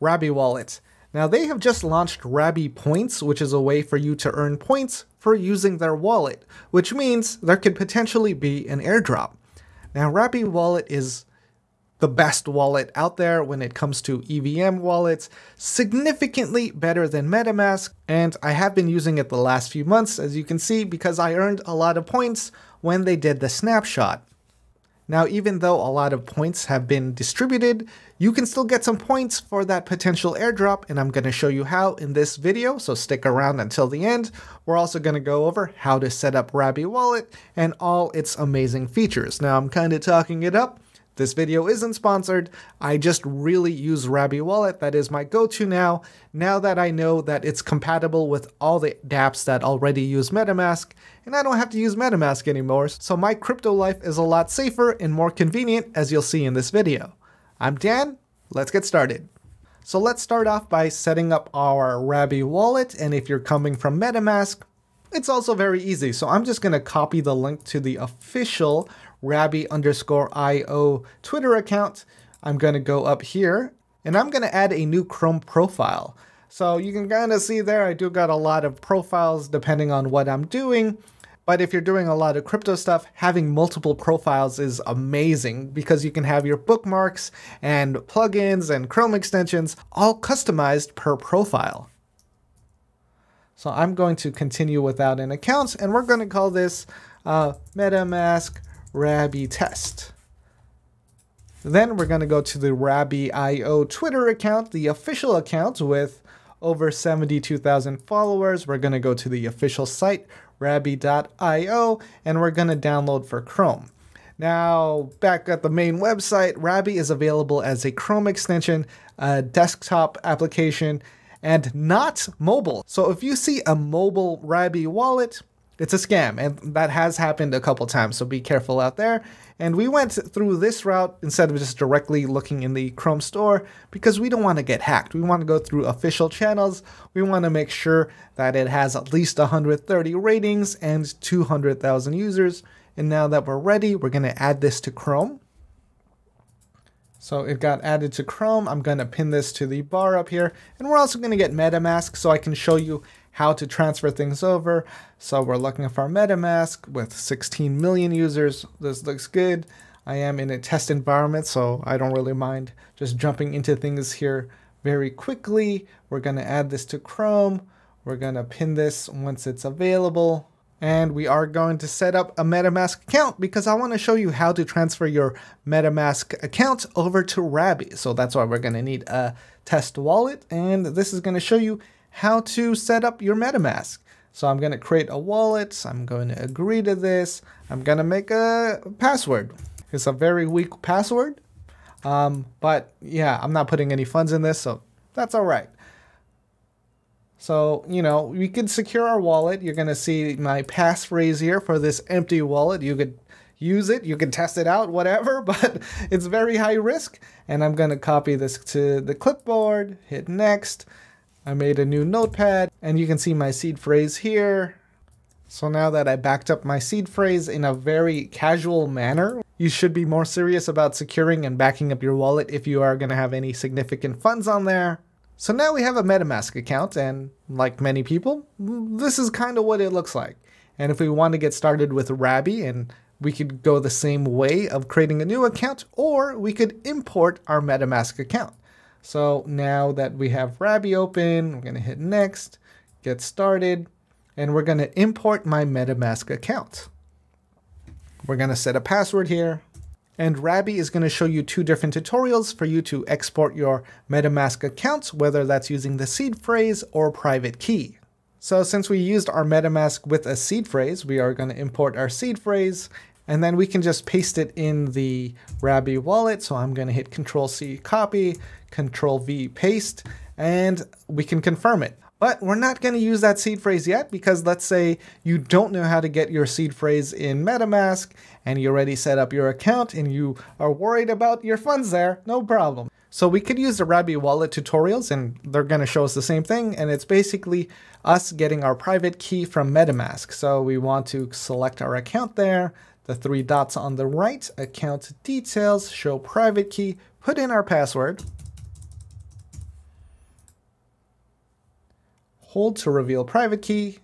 Rabby Wallet. Now they have just launched Rabby Points, which is a way for you to earn points for using their wallet, which means there could potentially be an airdrop. Now Rabby Wallet is the best wallet out there when it comes to EVM wallets, significantly better than MetaMask, and I have been using it the last few months, as you can see, because I earned a lot of points when they did the snapshot. Now, even though a lot of points have been distributed, you can still get some points for that potential airdrop, and I'm going to show you how in this video, so stick around until the end. We're also going to go over how to set up Rabby Wallet and all its amazing features. Now, I'm kind of talking it up, this video isn't sponsored, I just really use Rabby Wallet, that is my go-to now, now that I know that it's compatible with all the dApps that already use MetaMask, and I don't have to use MetaMask anymore, so my crypto life is a lot safer and more convenient as you'll see in this video. I'm Dan, let's get started. So let's start off by setting up our Rabby wallet, and if you're coming from MetaMask, it's also very easy. So I'm just going to copy the link to the official Rabby underscore IO Twitter account. I'm going to go up here and I'm going to add a new Chrome profile. So you can kind of see there, I do got a lot of profiles depending on what I'm doing. But if you're doing a lot of crypto stuff, having multiple profiles is amazing because you can have your bookmarks and plugins and Chrome extensions all customized per profile. So I'm going to continue without an account and we're going to call this uh, MetaMask Rabby test. Then we're going to go to the Rabby.io Twitter account, the official account with over 72,000 followers. We're going to go to the official site, Rabby.io, and we're going to download for Chrome. Now, back at the main website, Rabby is available as a Chrome extension, a desktop application, and not mobile. So if you see a mobile Rabby wallet, it's a scam, and that has happened a couple times, so be careful out there. And we went through this route instead of just directly looking in the Chrome store because we don't want to get hacked. We want to go through official channels. We want to make sure that it has at least 130 ratings and 200,000 users. And now that we're ready, we're going to add this to Chrome. So it got added to Chrome. I'm going to pin this to the bar up here. And we're also going to get MetaMask so I can show you how to transfer things over. So we're looking for MetaMask with 16 million users. This looks good. I am in a test environment, so I don't really mind just jumping into things here very quickly. We're going to add this to Chrome. We're going to pin this once it's available. And we are going to set up a MetaMask account because I want to show you how to transfer your MetaMask account over to Rabby. So that's why we're going to need a test wallet. And this is going to show you how to set up your MetaMask. So I'm going to create a wallet. I'm going to agree to this. I'm going to make a password. It's a very weak password. Um, but yeah, I'm not putting any funds in this, so that's all right. So, you know, we can secure our wallet. You're going to see my passphrase here for this empty wallet. You could use it, you can test it out, whatever, but it's very high risk. And I'm going to copy this to the clipboard, hit next. I made a new notepad and you can see my seed phrase here. So now that I backed up my seed phrase in a very casual manner, you should be more serious about securing and backing up your wallet if you are going to have any significant funds on there. So now we have a MetaMask account and like many people, this is kind of what it looks like. And if we want to get started with Rabby and we could go the same way of creating a new account or we could import our MetaMask account. So now that we have Rabby open, we're going to hit next, get started, and we're going to import my MetaMask account. We're going to set a password here, and Rabby is going to show you two different tutorials for you to export your MetaMask accounts, whether that's using the seed phrase or private key. So since we used our MetaMask with a seed phrase, we are going to import our seed phrase and then we can just paste it in the Rabby wallet. So I'm going to hit Control C copy, Control V paste, and we can confirm it. But we're not going to use that seed phrase yet because let's say you don't know how to get your seed phrase in MetaMask and you already set up your account and you are worried about your funds there, no problem. So we could use the Rabby wallet tutorials and they're going to show us the same thing and it's basically us getting our private key from MetaMask. So we want to select our account there, the three dots on the right, account details, show private key, put in our password. hold to reveal private key,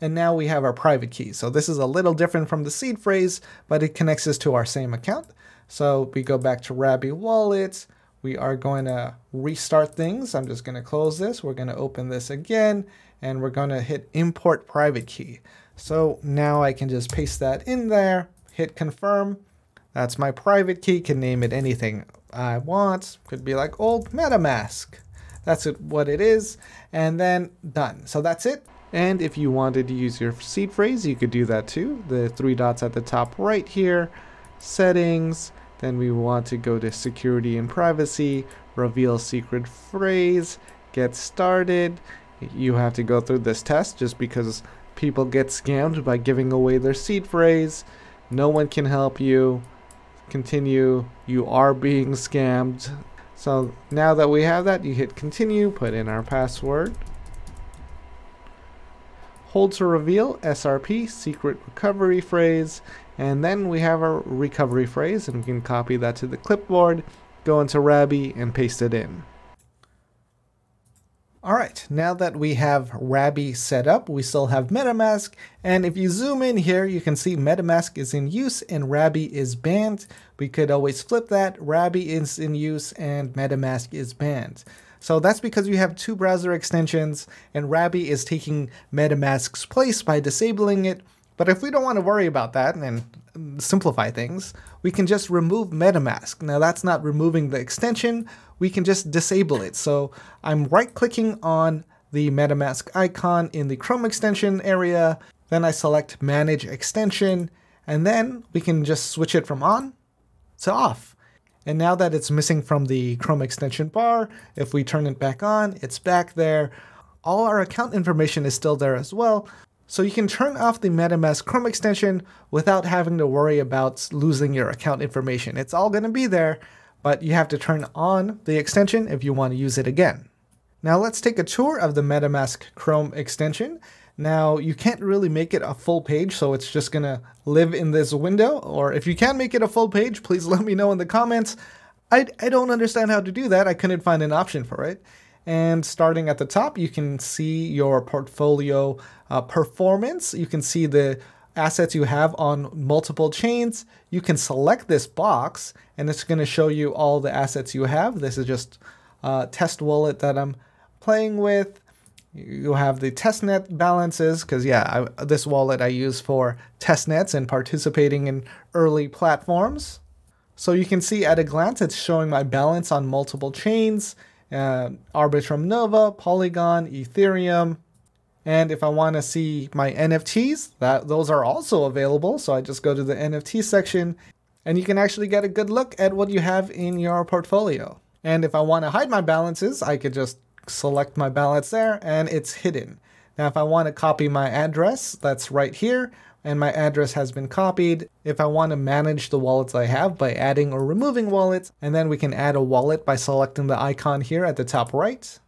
and now we have our private key. So this is a little different from the seed phrase, but it connects us to our same account. So we go back to Rabby Wallet. We are going to restart things. I'm just going to close this. We're going to open this again, and we're going to hit import private key. So now I can just paste that in there, hit confirm. That's my private key, can name it anything I want. Could be like old MetaMask. That's it what it is. And then done. So that's it. And if you wanted to use your seed phrase, you could do that too. The three dots at the top right here, settings, then we want to go to security and privacy, reveal secret phrase, get started. You have to go through this test just because people get scammed by giving away their seed phrase. No one can help you. Continue. You are being scammed. So now that we have that, you hit continue, put in our password. Hold to reveal SRP, secret recovery phrase, and then we have our recovery phrase, and we can copy that to the clipboard, go into Rabby, and paste it in. Alright, now that we have Rabby set up, we still have MetaMask, and if you zoom in here, you can see MetaMask is in use and Rabby is banned. We could always flip that, Rabby is in use and MetaMask is banned. So that's because you have two browser extensions and Rabby is taking MetaMask's place by disabling it. But if we don't want to worry about that and simplify things, we can just remove MetaMask. Now that's not removing the extension, we can just disable it. So I'm right clicking on the MetaMask icon in the Chrome extension area, then I select manage extension, and then we can just switch it from on to off. And now that it's missing from the Chrome extension bar, if we turn it back on, it's back there. All our account information is still there as well. So you can turn off the MetaMask Chrome extension without having to worry about losing your account information. It's all going to be there, but you have to turn on the extension if you want to use it again. Now let's take a tour of the MetaMask Chrome extension. Now, you can't really make it a full page, so it's just gonna live in this window, or if you can make it a full page, please let me know in the comments. I, I don't understand how to do that, I couldn't find an option for it. And starting at the top, you can see your portfolio uh, performance. You can see the assets you have on multiple chains. You can select this box, and it's going to show you all the assets you have. This is just a test wallet that I'm playing with you have the testnet balances because yeah I, this wallet i use for testnets and participating in early platforms so you can see at a glance it's showing my balance on multiple chains uh, arbitrum nova polygon ethereum and if i want to see my nfts that those are also available so i just go to the nft section and you can actually get a good look at what you have in your portfolio and if i want to hide my balances i could just select my balance there and it's hidden. Now if I want to copy my address, that's right here, and my address has been copied. If I want to manage the wallets I have by adding or removing wallets, and then we can add a wallet by selecting the icon here at the top right.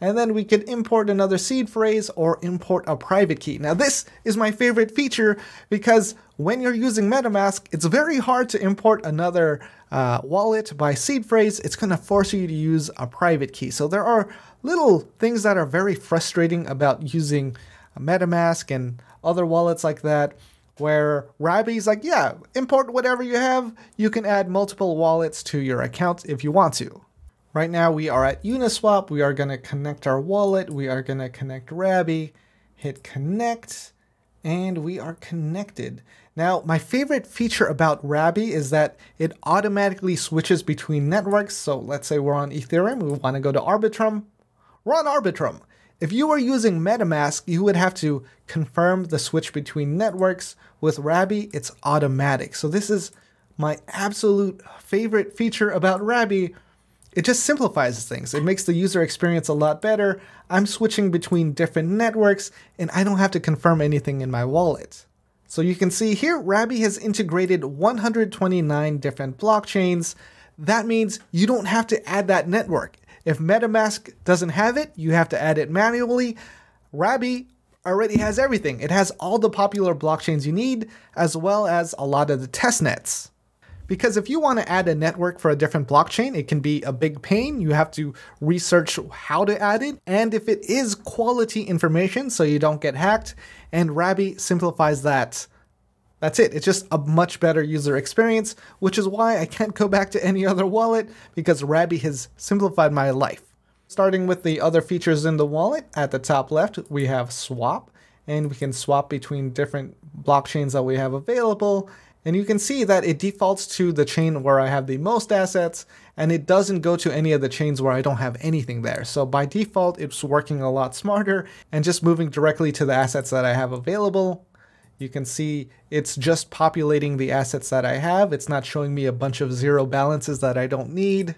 And then we could import another seed phrase or import a private key. Now this is my favorite feature because when you're using MetaMask, it's very hard to import another uh, wallet by seed phrase. It's to force you to use a private key. So there are little things that are very frustrating about using MetaMask and other wallets like that where Rabby's like, yeah, import whatever you have. You can add multiple wallets to your account if you want to. Right now we are at Uniswap. We are going to connect our wallet. We are going to connect Rabby, hit connect, and we are connected. Now, my favorite feature about Rabby is that it automatically switches between networks. So let's say we're on Ethereum, we want to go to Arbitrum. We're on Arbitrum. If you were using MetaMask, you would have to confirm the switch between networks. With Rabby, it's automatic. So this is my absolute favorite feature about Rabby it just simplifies things. It makes the user experience a lot better. I'm switching between different networks and I don't have to confirm anything in my wallet. So you can see here, Rabby has integrated 129 different blockchains. That means you don't have to add that network. If MetaMask doesn't have it, you have to add it manually. Rabby already has everything. It has all the popular blockchains you need, as well as a lot of the testnets. Because if you want to add a network for a different blockchain, it can be a big pain. You have to research how to add it. And if it is quality information, so you don't get hacked, and Rabby simplifies that. That's it. It's just a much better user experience, which is why I can't go back to any other wallet because Rabby has simplified my life. Starting with the other features in the wallet, at the top left, we have swap, and we can swap between different blockchains that we have available. And you can see that it defaults to the chain where I have the most assets, and it doesn't go to any of the chains where I don't have anything there. So by default, it's working a lot smarter and just moving directly to the assets that I have available. You can see it's just populating the assets that I have. It's not showing me a bunch of zero balances that I don't need.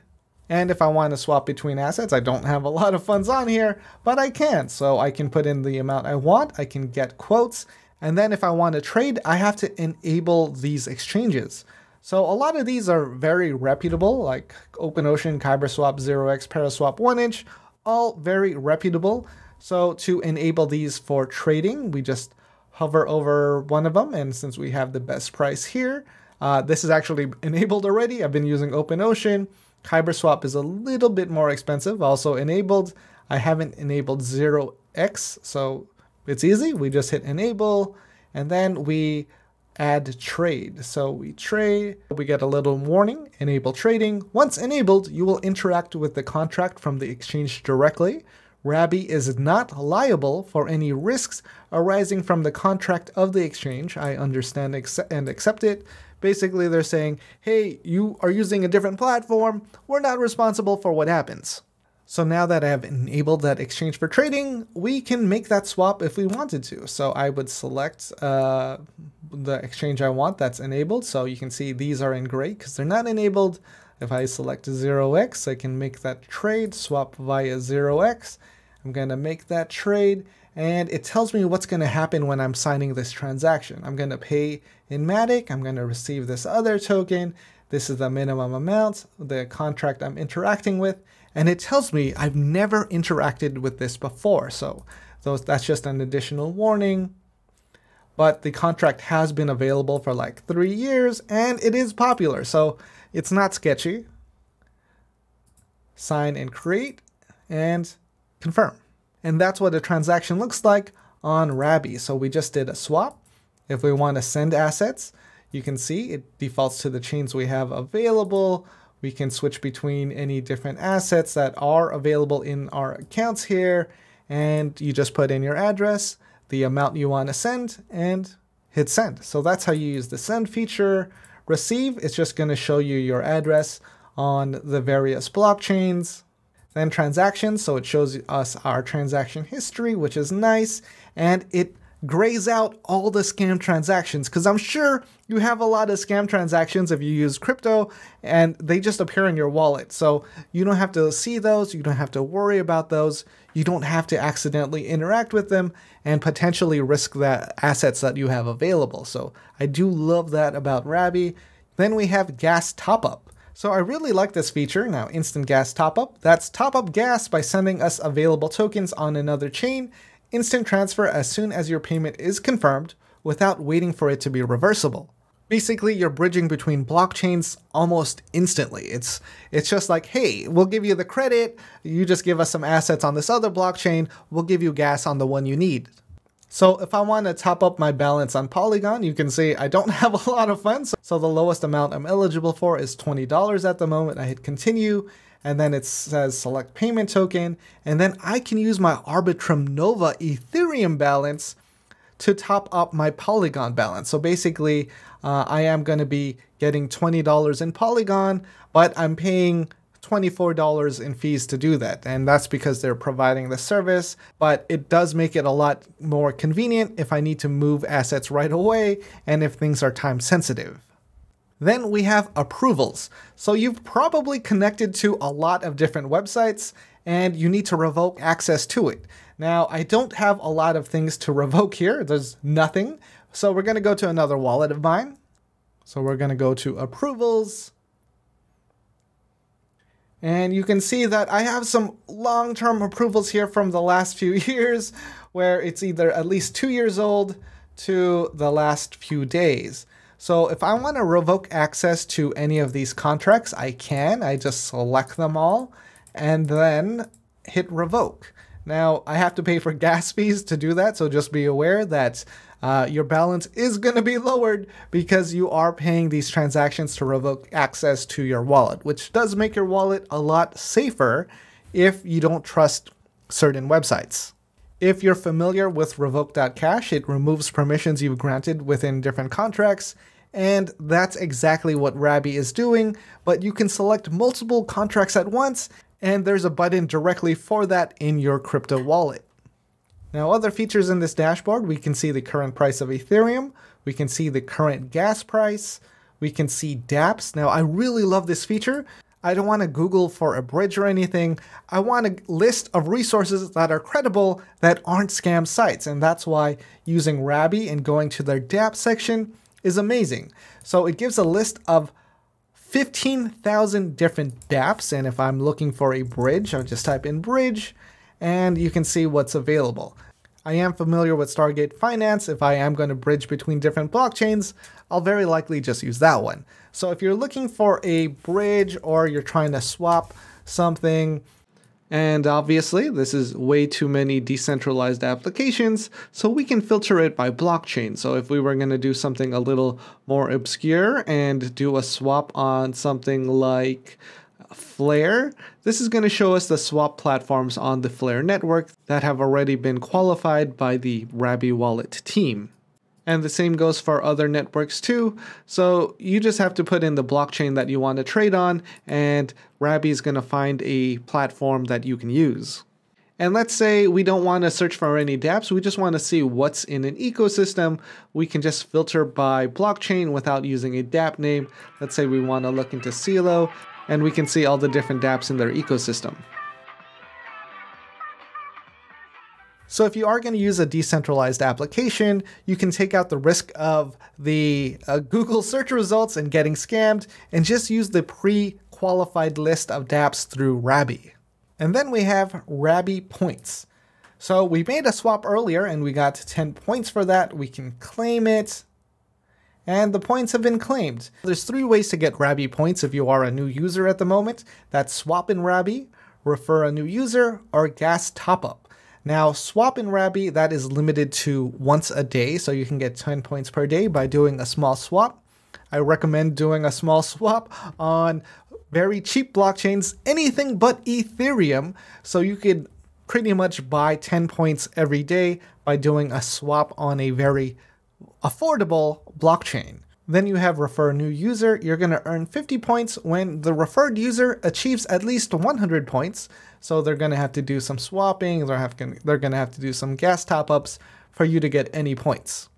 And if I want to swap between assets, I don't have a lot of funds on here, but I can. So I can put in the amount I want, I can get quotes, and then if I want to trade, I have to enable these exchanges. So a lot of these are very reputable, like OpenOcean, KyberSwap, 0x, Paraswap, 1inch, all very reputable. So to enable these for trading, we just hover over one of them, and since we have the best price here, uh, this is actually enabled already. I've been using OpenOcean. KyberSwap is a little bit more expensive, also enabled. I haven't enabled 0x, so it's easy. We just hit enable, and then we add trade. So we trade, we get a little warning, enable trading. Once enabled, you will interact with the contract from the exchange directly. Rabby is not liable for any risks arising from the contract of the exchange. I understand and accept it. Basically, they're saying, hey, you are using a different platform. We're not responsible for what happens. So now that I have enabled that exchange for trading, we can make that swap if we wanted to. So I would select uh, the exchange I want that's enabled. So you can see these are in gray because they're not enabled. If I select 0x, I can make that trade, swap via 0x. I'm going to make that trade and it tells me what's going to happen when I'm signing this transaction. I'm going to pay in Matic, I'm going to receive this other token, this is the minimum amount, the contract I'm interacting with, and it tells me I've never interacted with this before, so those, that's just an additional warning. But the contract has been available for like three years, and it is popular, so it's not sketchy. Sign and create, and confirm. And that's what a transaction looks like on Rabby. So we just did a swap. If we want to send assets, you can see it defaults to the chains we have available. We can switch between any different assets that are available in our accounts here. And you just put in your address, the amount you want to send, and hit send. So that's how you use the send feature. Receive, it's just going to show you your address on the various blockchains. Then transactions, so it shows us our transaction history, which is nice, and it grays out all the scam transactions because I'm sure you have a lot of scam transactions if you use crypto and they just appear in your wallet. So you don't have to see those, you don't have to worry about those, you don't have to accidentally interact with them and potentially risk the assets that you have available. So I do love that about Rabby. Then we have gas top up. So I really like this feature, now instant gas top up. That's top up gas by sending us available tokens on another chain, instant transfer as soon as your payment is confirmed without waiting for it to be reversible. Basically, you're bridging between blockchains almost instantly. It's it's just like, hey, we'll give you the credit, you just give us some assets on this other blockchain, we'll give you gas on the one you need. So if I want to top up my balance on Polygon, you can see I don't have a lot of funds. So the lowest amount I'm eligible for is $20 at the moment. I hit continue and then it says select payment token. And then I can use my Arbitrum Nova Ethereum balance to top up my Polygon balance. So basically, uh, I am going to be getting $20 in Polygon, but I'm paying $24 in fees to do that. And that's because they're providing the service, but it does make it a lot more convenient if I need to move assets right away and if things are time sensitive. Then we have approvals. So you've probably connected to a lot of different websites and you need to revoke access to it. Now, I don't have a lot of things to revoke here. There's nothing. So we're going to go to another wallet of mine. So we're going to go to approvals and you can see that I have some long-term approvals here from the last few years where it's either at least two years old to the last few days. So if I want to revoke access to any of these contracts, I can. I just select them all and then hit revoke. Now, I have to pay for gas fees to do that, so just be aware that uh, your balance is going to be lowered because you are paying these transactions to revoke access to your wallet, which does make your wallet a lot safer if you don't trust certain websites. If you're familiar with revoke.cash, it removes permissions you've granted within different contracts, and that's exactly what Rabby is doing, but you can select multiple contracts at once, and there's a button directly for that in your crypto wallet. Now other features in this dashboard, we can see the current price of Ethereum, we can see the current gas price, we can see dApps. Now I really love this feature. I don't want to Google for a bridge or anything. I want a list of resources that are credible that aren't scam sites. And that's why using Rabby and going to their dApp section is amazing. So it gives a list of 15,000 different dApps. And if I'm looking for a bridge, I'll just type in bridge and you can see what's available. I am familiar with Stargate Finance. If I am going to bridge between different blockchains, I'll very likely just use that one. So if you're looking for a bridge or you're trying to swap something, and obviously, this is way too many decentralized applications, so we can filter it by blockchain. So if we were going to do something a little more obscure and do a swap on something like Flare, this is going to show us the swap platforms on the Flare network that have already been qualified by the Rabby Wallet team. And the same goes for other networks too. So you just have to put in the blockchain that you want to trade on, and Rabby is going to find a platform that you can use. And let's say we don't want to search for any dApps, we just want to see what's in an ecosystem. We can just filter by blockchain without using a dApp name. Let's say we want to look into Celo, and we can see all the different dApps in their ecosystem. So if you are going to use a decentralized application, you can take out the risk of the uh, Google search results and getting scammed and just use the pre-qualified list of dApps through Rabby. And then we have Rabby points. So we made a swap earlier and we got 10 points for that. We can claim it and the points have been claimed. There's three ways to get Rabby points if you are a new user at the moment. That's swap in Rabby, refer a new user, or gas top up. Now, swap in Rabby, that is limited to once a day, so you can get 10 points per day by doing a small swap. I recommend doing a small swap on very cheap blockchains, anything but Ethereum, so you could pretty much buy 10 points every day by doing a swap on a very affordable blockchain. Then you have refer new user. You're going to earn 50 points when the referred user achieves at least 100 points. So they're going to have to do some swapping. They're, have, they're going to have to do some gas top ups for you to get any points.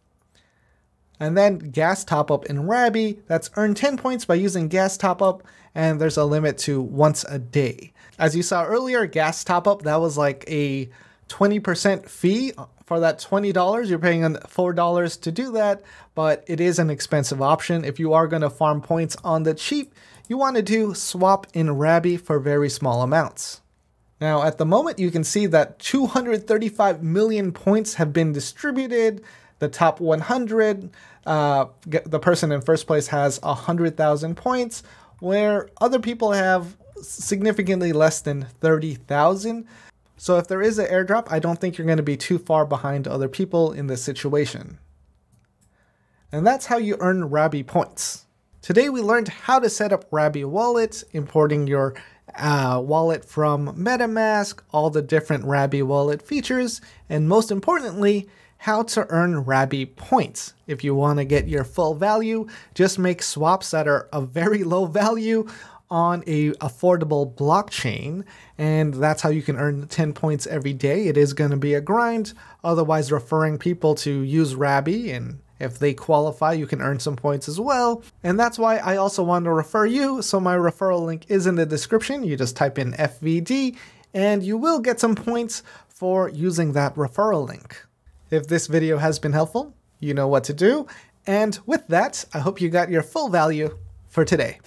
And then gas top up in Rabby, that's earn 10 points by using gas top up, and there's a limit to once a day. As you saw earlier, gas top up, that was like a 20% fee for that $20. You're paying $4 to do that, but it is an expensive option. If you are going to farm points on the cheap, you want to do swap in Rabby for very small amounts. Now, at the moment, you can see that 235 million points have been distributed. The top 100, uh, the person in first place has 100,000 points, where other people have significantly less than 30,000. So if there is an airdrop, I don't think you're going to be too far behind other people in this situation. And that's how you earn Rabby points. Today we learned how to set up Rabby wallets, importing your uh, wallet from MetaMask, all the different Rabby Wallet features, and most importantly, how to earn Rabby points. If you want to get your full value, just make swaps that are of very low value on a affordable blockchain and that's how you can earn 10 points every day. It is going to be a grind otherwise referring people to use rabby and if they qualify you can earn some points as well. And that's why i also want to refer you so my referral link is in the description. You just type in fvd and you will get some points for using that referral link. If this video has been helpful you know what to do. And with that i hope you got your full value for today